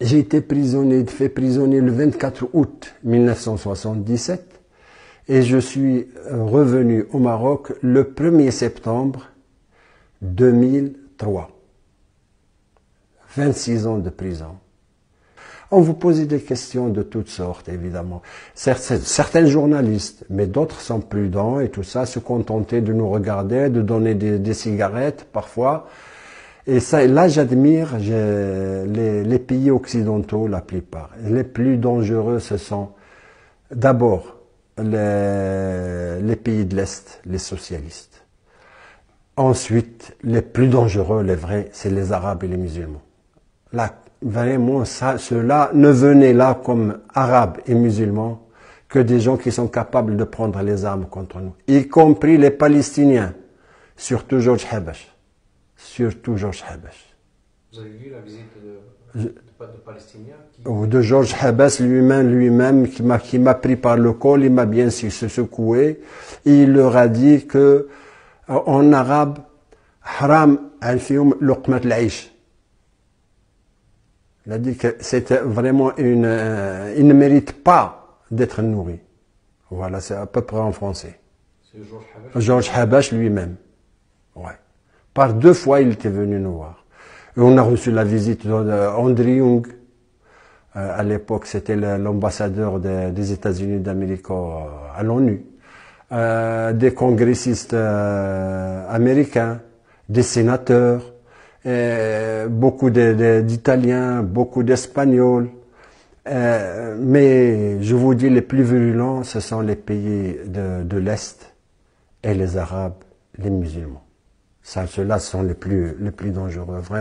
J'ai été prisonnier, fait prisonnier le 24 août 1977 et je suis euh, revenu au Maroc le 1er septembre 2003. 26 ans de prison. On vous posait des questions de toutes sortes, évidemment. Certains journalistes, mais d'autres sont prudents et tout ça, se contentaient de nous regarder, de donner des, cigarettes parfois. Et ça, là, j'admire les, les, pays occidentaux, la plupart. Les plus dangereux, ce sont d'abord les, les pays de l'Est, les socialistes. Ensuite, les plus dangereux, les vrais, c'est les Arabes et les musulmans. Là, vraiment, ceux-là ne venaient là comme Arabes et musulmans que des gens qui sont capables de prendre les armes contre nous, y compris les Palestiniens, surtout George Habash. Surtout George Habash. Vous avez vu la visite de, de, Palestiniens De George Habash lui-même, lui-même, qui m'a, qui m'a pris par le col, il m'a bien secoué, et il leur a dit que, en arabe, haram al-fiyum luqmat al-aish il a dit que c'était vraiment une... Euh, il ne mérite pas d'être nourri. Voilà, c'est à peu près en français. C'est Georges Habash Georges Habash lui-même. Ouais. Par deux fois, il était venu nous voir. On a reçu la visite d'André Young. Euh, à l'époque, c'était l'ambassadeur des États-Unis d'Amérique à l'ONU. Euh, des congressistes américains, des sénateurs, euh, beaucoup d'Italiens, beaucoup d'Espagnols. Euh, mais je vous dis, les plus virulents, ce sont les pays de l'Est et les Arabes, les musulmans. Ça, ceux-là sont les plus, les plus dangereux. Vraiment.